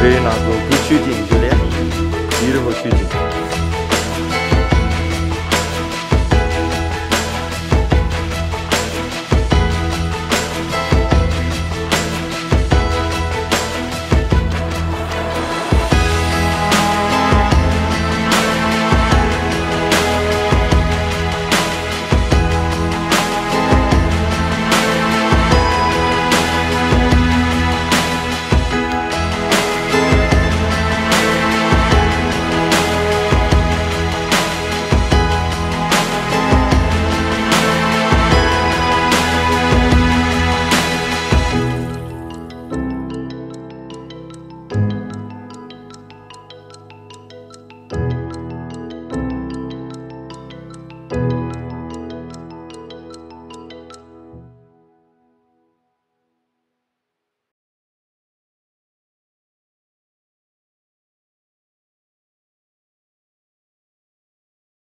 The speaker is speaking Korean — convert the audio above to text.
그래 나도 그 주지 이글에 이름은 주지